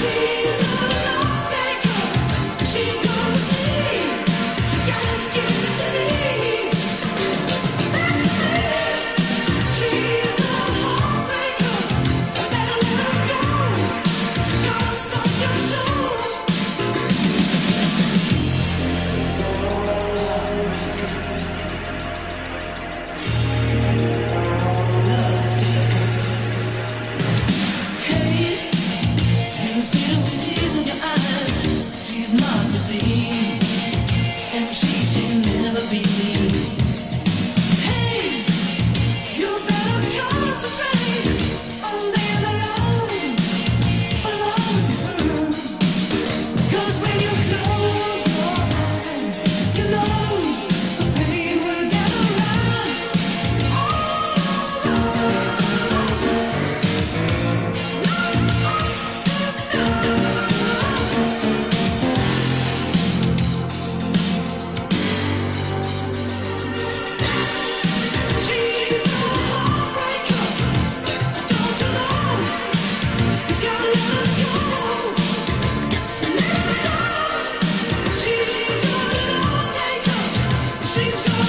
Jesus.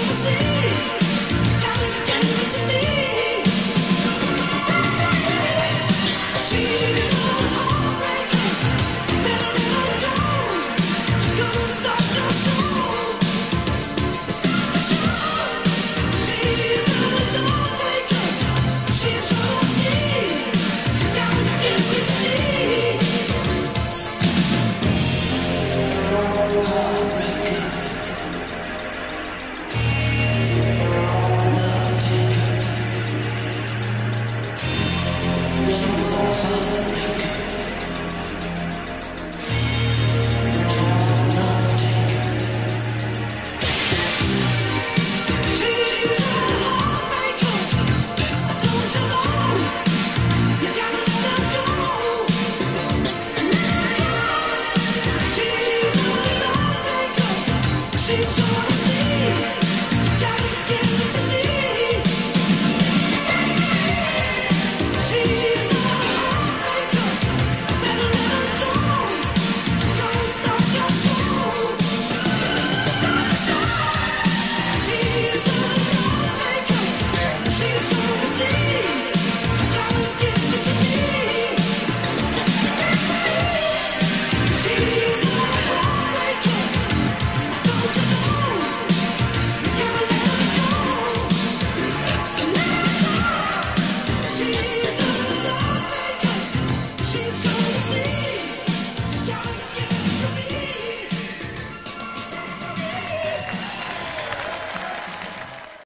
see She